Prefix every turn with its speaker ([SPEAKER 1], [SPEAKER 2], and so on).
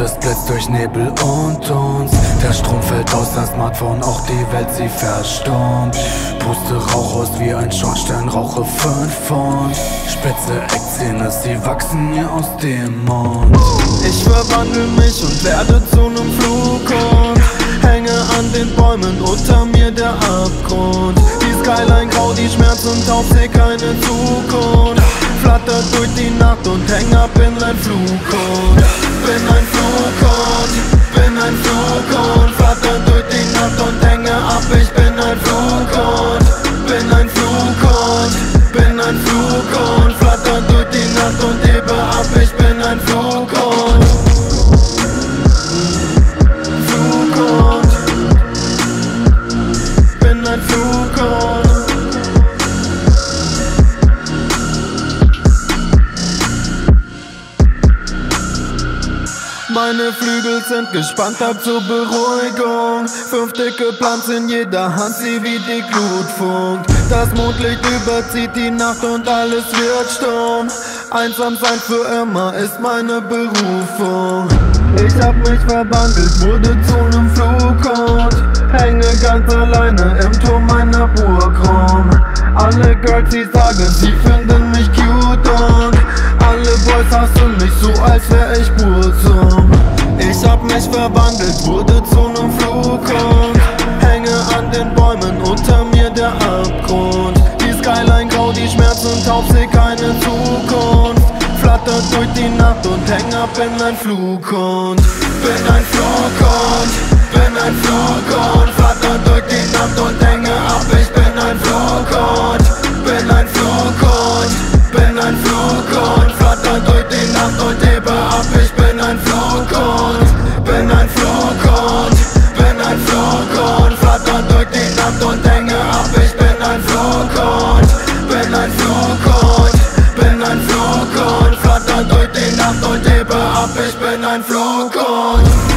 [SPEAKER 1] es blitzt durch Nebel und uns. Der Strom fällt aus, das Smartphone, auch die Welt, sie verstummt. Puste Rauch aus wie ein Schornstein, rauche fünf Pfund. Spitze Eckzähne, sie wachsen mir aus dem Mund.
[SPEAKER 2] Ich verwandle mich und werde zu nem Flughund. Hänge an den Bäumen, unter mir der Abgrund. Die Skyline grau, die Schmerzen taucht, seh keine Zukunft. Flattert durch die Nacht und häng ab in ein Flughund. Bin ein Flughund, bin ein Flughund. Meine Flügel sind gespannt, hab zur Beruhigung Fünf dicke Plants in jeder Hand, sie wie die Glut funkt. Das Mondlicht überzieht die Nacht und alles wird stumm. Einsam sein für immer ist meine Berufung. Ich hab mich verwandelt, wurde zu nem Flughund. Hänge ganz alleine im Turm meiner Burg rum Alle Girls, sie sagen, sie finden mich cute und Boys hassen mich so, als wär ich Burzum Ich hab mich verwandelt, wurde zu nem Flughund Hänge an den Bäumen, unter mir der Abgrund. Die Skyline grau, die Schmerzen taub, seh keine Zukunft. Flattert durch die Nacht und häng ab in ein Flughund. Bin ein Flughund, bin ein Flughund. Flattert durch die Nacht und hänge ich bin ein Flohkopf